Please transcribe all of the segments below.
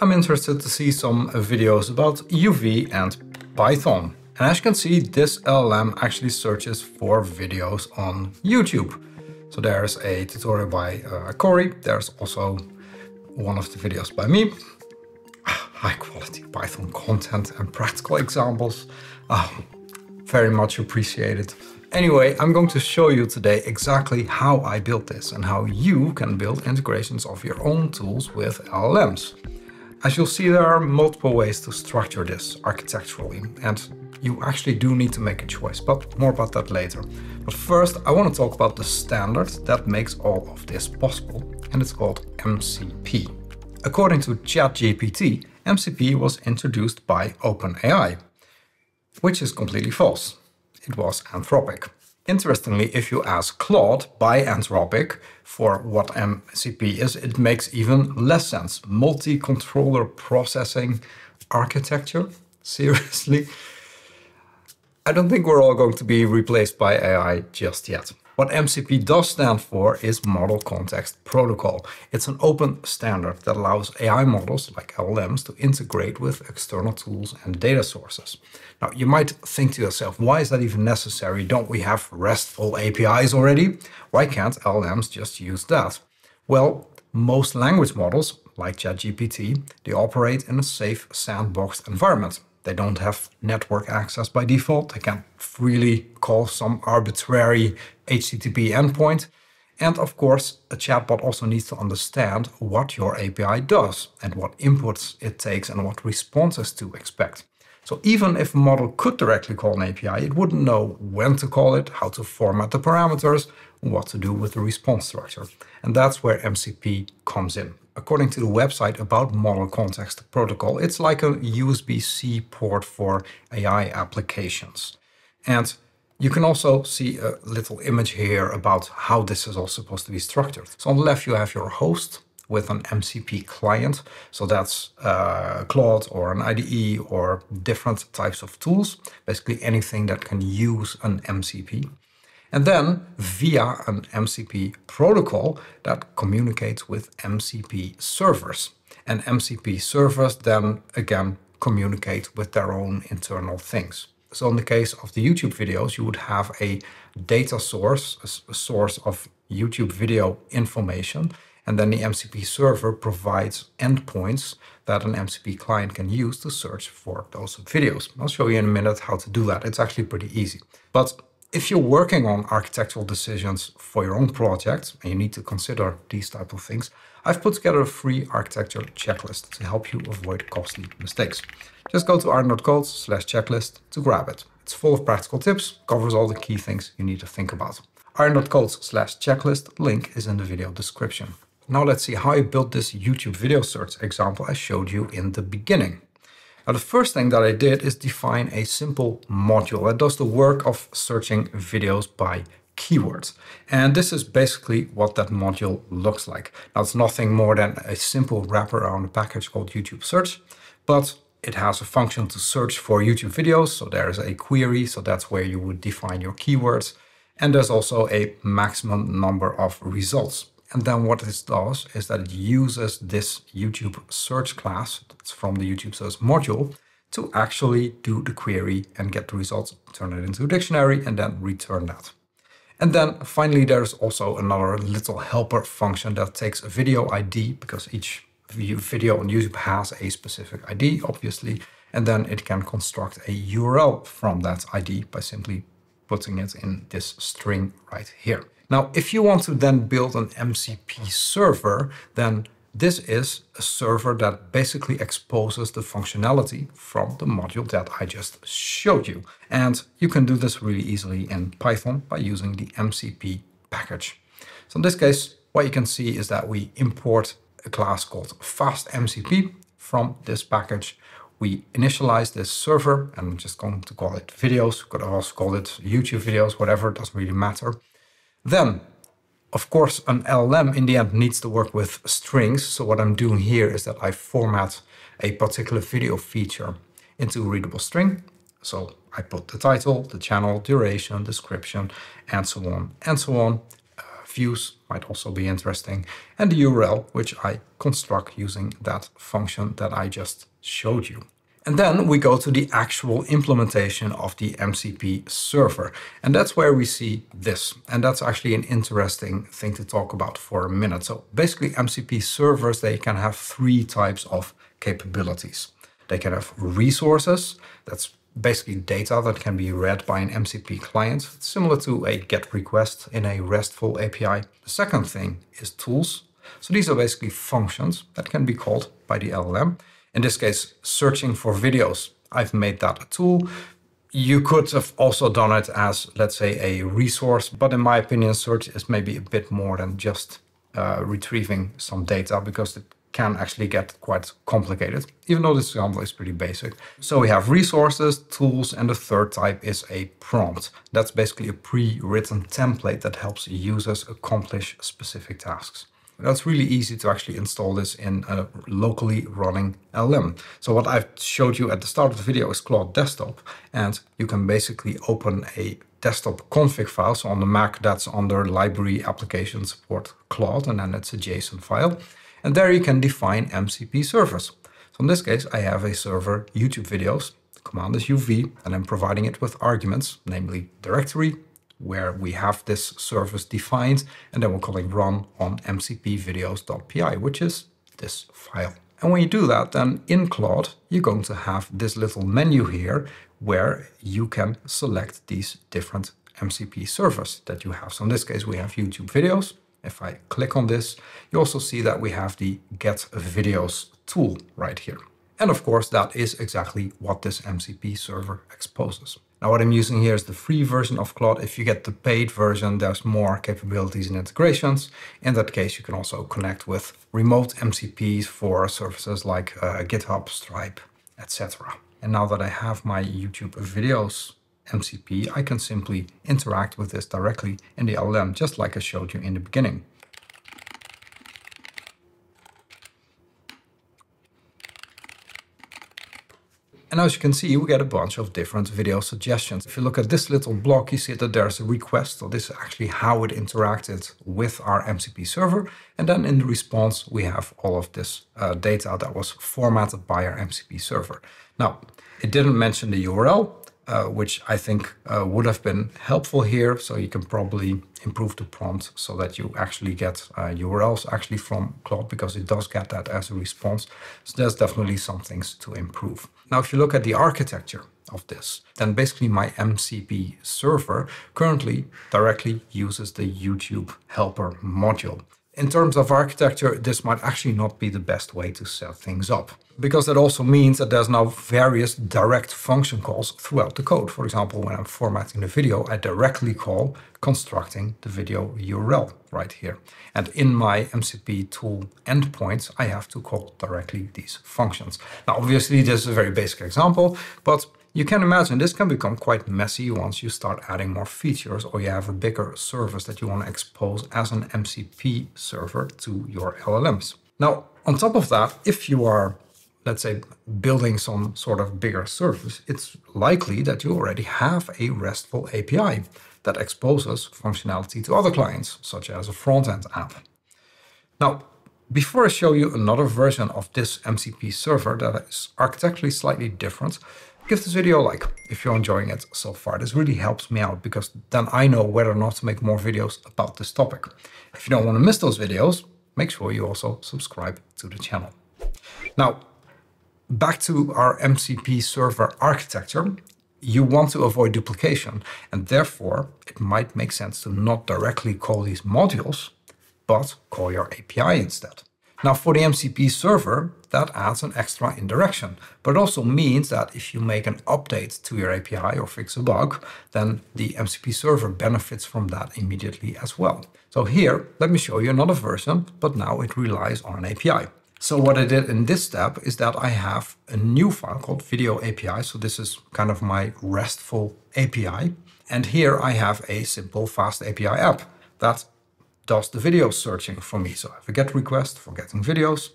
I'm interested to see some videos about UV and Python. And as you can see, this LLM actually searches for videos on YouTube. So there's a tutorial by uh, Corey. There's also one of the videos by me. High quality Python content and practical examples. Oh, very much appreciated. Anyway, I'm going to show you today exactly how I built this and how you can build integrations of your own tools with LLMs. As you'll see, there are multiple ways to structure this architecturally, and you actually do need to make a choice, but more about that later. But first, I want to talk about the standard that makes all of this possible, and it's called MCP. According to ChatGPT, MCP was introduced by OpenAI, which is completely false it was Anthropic. Interestingly, if you ask Claude by Anthropic for what MCP is, it makes even less sense. Multi-controller processing architecture? Seriously? I don't think we're all going to be replaced by AI just yet. What MCP does stand for is Model Context Protocol. It's an open standard that allows AI models like LLMs to integrate with external tools and data sources. Now, you might think to yourself, why is that even necessary? Don't we have RESTful APIs already? Why can't LLMs just use that? Well, most language models, like ChatGPT, they operate in a safe sandboxed environment. They don't have network access by default. They can't freely call some arbitrary HTTP endpoint. And of course, a chatbot also needs to understand what your API does and what inputs it takes and what responses to expect. So even if a model could directly call an API, it wouldn't know when to call it, how to format the parameters, what to do with the response structure. And that's where MCP comes in. According to the website about Model Context Protocol, it's like a USB-C port for AI applications. And you can also see a little image here about how this is all supposed to be structured. So on the left, you have your host with an MCP client. So that's uh, Claude or an IDE or different types of tools, basically anything that can use an MCP. And then via an MCP protocol that communicates with MCP servers. And MCP servers then again communicate with their own internal things. So in the case of the YouTube videos, you would have a data source, a source of YouTube video information, and then the MCP server provides endpoints that an MCP client can use to search for those videos. I'll show you in a minute how to do that. It's actually pretty easy. But if you're working on architectural decisions for your own project, and you need to consider these type of things, I've put together a free architecture checklist to help you avoid costly mistakes. Just go to arjan.codes slash checklist to grab it. It's full of practical tips, covers all the key things you need to think about. arjan.codes slash checklist link is in the video description. Now let's see how I built this YouTube video search example I showed you in the beginning. Now the first thing that I did is define a simple module that does the work of searching videos by keywords. And this is basically what that module looks like. Now it's nothing more than a simple wrapper around a package called YouTube Search, but it has a function to search for YouTube videos. So there's a query, so that's where you would define your keywords. And there's also a maximum number of results. And then what this does is that it uses this YouTube search class that's from the YouTube search module to actually do the query and get the results, turn it into a dictionary, and then return that. And then finally, there's also another little helper function that takes a video ID because each video on YouTube has a specific ID, obviously, and then it can construct a URL from that ID by simply putting it in this string right here. Now, if you want to then build an MCP server, then this is a server that basically exposes the functionality from the module that I just showed you. And you can do this really easily in Python by using the MCP package. So in this case, what you can see is that we import a class called FastMCP from this package. We initialize this server, and I'm just going to call it videos. Could also call it YouTube videos, whatever, it doesn't really matter. Then, of course, an LLM in the end needs to work with strings. So what I'm doing here is that I format a particular video feature into a readable string. So I put the title, the channel, duration, description, and so on and so on. Uh, views might also be interesting, and the URL, which I construct using that function that I just showed you. And then we go to the actual implementation of the MCP server. And that's where we see this. And that's actually an interesting thing to talk about for a minute. So basically MCP servers, they can have three types of capabilities. They can have resources, that's basically data that can be read by an MCP client, similar to a GET request in a RESTful API. The second thing is tools. So these are basically functions that can be called by the LLM. In this case, searching for videos. I've made that a tool. You could have also done it as, let's say, a resource, but in my opinion, search is maybe a bit more than just uh, retrieving some data because it can actually get quite complicated, even though this example is pretty basic. So we have resources, tools, and the third type is a prompt. That's basically a pre-written template that helps users accomplish specific tasks. That's really easy to actually install this in a locally running LM. So what I've showed you at the start of the video is Claude Desktop, and you can basically open a desktop config file. So on the Mac, that's under library application support Claude, and then it's a JSON file. And there you can define MCP servers. So in this case, I have a server YouTube videos. The command is UV, and I'm providing it with arguments, namely directory, where we have this service defined, and then we're calling run on mcpvideos.py, which is this file. And when you do that, then in Claude, you're going to have this little menu here where you can select these different MCP servers that you have. So in this case, we have YouTube videos. If I click on this, you also see that we have the Get Videos tool right here. And of course, that is exactly what this MCP server exposes. Now what I'm using here is the free version of Claude. If you get the paid version, there's more capabilities and integrations. In that case, you can also connect with remote MCPs for services like uh, GitHub, Stripe, etc. And now that I have my YouTube videos MCP, I can simply interact with this directly in the LLM, just like I showed you in the beginning. And as you can see, we get a bunch of different video suggestions. If you look at this little block, you see that there's a request. So this is actually how it interacted with our MCP server. And then in the response, we have all of this uh, data that was formatted by our MCP server. Now, it didn't mention the URL, uh, which I think uh, would have been helpful here. So you can probably improve the prompt so that you actually get uh, URLs actually from Claude because it does get that as a response. So there's definitely some things to improve. Now, if you look at the architecture of this, then basically my MCP server currently directly uses the YouTube helper module. In terms of architecture, this might actually not be the best way to set things up because that also means that there's now various direct function calls throughout the code. For example, when I'm formatting the video, I directly call constructing the video URL right here. And in my MCP tool endpoints, I have to call directly these functions. Now, obviously, this is a very basic example, but you can imagine this can become quite messy once you start adding more features or you have a bigger service that you want to expose as an MCP server to your LLMs. Now, on top of that, if you are, let's say, building some sort of bigger service, it's likely that you already have a RESTful API that exposes functionality to other clients, such as a front-end app. Now, before I show you another version of this MCP server that is architecturally slightly different, give this video a like if you're enjoying it so far. This really helps me out because then I know whether or not to make more videos about this topic. If you don't want to miss those videos, make sure you also subscribe to the channel. Now, back to our MCP server architecture, you want to avoid duplication and therefore it might make sense to not directly call these modules, but call your API instead. Now for the MCP server, that adds an extra indirection, but also means that if you make an update to your API or fix a bug, then the MCP server benefits from that immediately as well. So here, let me show you another version, but now it relies on an API. So what I did in this step is that I have a new file called video API. So this is kind of my RESTful API. And here I have a simple FastAPI app that does the video searching for me. So I have a GET request for getting videos.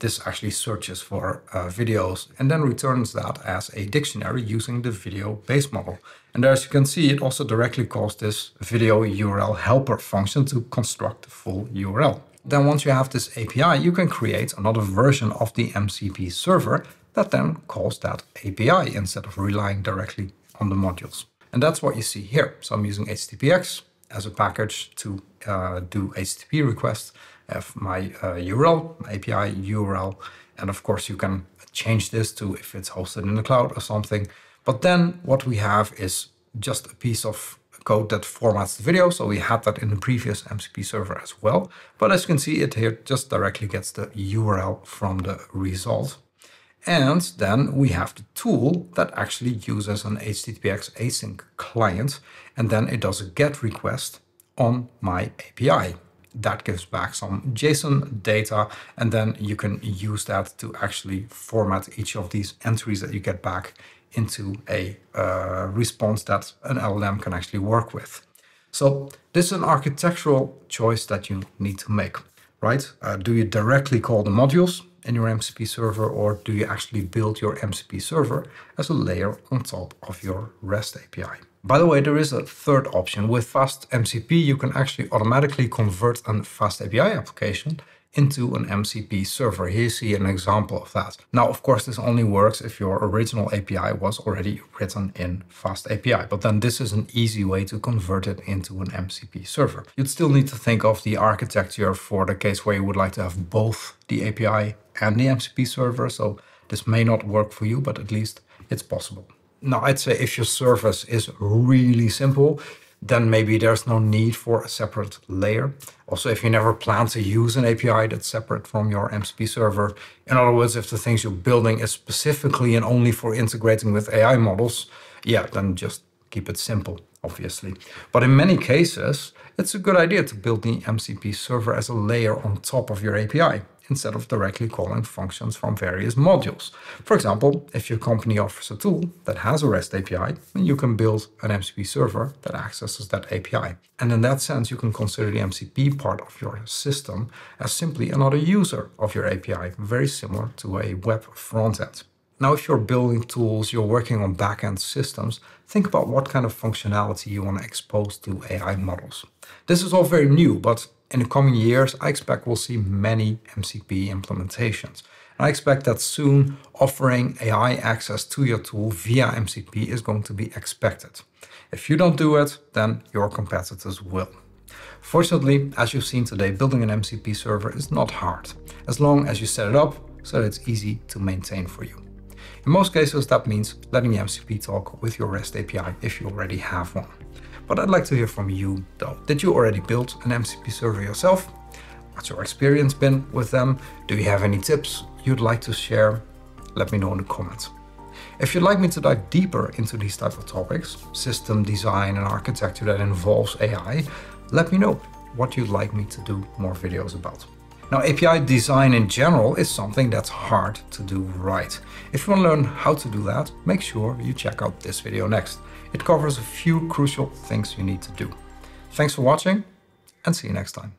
this actually searches for uh, videos and then returns that as a dictionary using the video base model. And as you can see, it also directly calls this video URL helper function to construct the full URL. Then once you have this API, you can create another version of the MCP server that then calls that API instead of relying directly on the modules. And that's what you see here. So I'm using HTTPX as a package to uh, do HTTP requests. Have my uh, URL, API URL, and of course you can change this to if it's hosted in the cloud or something. But then what we have is just a piece of code that formats the video. So we had that in the previous MCP server as well. But as you can see, it here just directly gets the URL from the result. And then we have the tool that actually uses an HTTPX async client. And then it does a GET request on my API. That gives back some JSON data. And then you can use that to actually format each of these entries that you get back into a uh, response that an LLM can actually work with. So this is an architectural choice that you need to make, right? Uh, do you directly call the modules your MCP server or do you actually build your MCP server as a layer on top of your REST API? By the way, there is a third option. With FastMCP, you can actually automatically convert a FastAPI application into an MCP server. Here you see an example of that. Now, of course, this only works if your original API was already written in FastAPI, but then this is an easy way to convert it into an MCP server. You'd still need to think of the architecture for the case where you would like to have both the API and the MCP server. So this may not work for you, but at least it's possible. Now, I'd say if your service is really simple, then maybe there's no need for a separate layer. Also, if you never plan to use an API that's separate from your MCP server, in other words, if the things you're building is specifically and only for integrating with AI models, yeah, then just keep it simple, obviously. But in many cases, it's a good idea to build the MCP server as a layer on top of your API instead of directly calling functions from various modules. For example, if your company offers a tool that has a REST API, then you can build an MCP server that accesses that API. And in that sense, you can consider the MCP part of your system as simply another user of your API, very similar to a web frontend. Now, if you're building tools, you're working on backend systems, think about what kind of functionality you want to expose to AI models. This is all very new, but in the coming years, I expect we'll see many MCP implementations. And I expect that soon offering AI access to your tool via MCP is going to be expected. If you don't do it, then your competitors will. Fortunately, as you've seen today, building an MCP server is not hard, as long as you set it up so that it's easy to maintain for you. In most cases, that means letting the MCP talk with your REST API if you already have one. But I'd like to hear from you though. Did you already build an MCP server yourself? What's your experience been with them? Do you have any tips you'd like to share? Let me know in the comments. If you'd like me to dive deeper into these type of topics, system design and architecture that involves AI, let me know what you'd like me to do more videos about. Now, API design in general is something that's hard to do right. If you want to learn how to do that, make sure you check out this video next. It covers a few crucial things you need to do. Thanks for watching and see you next time.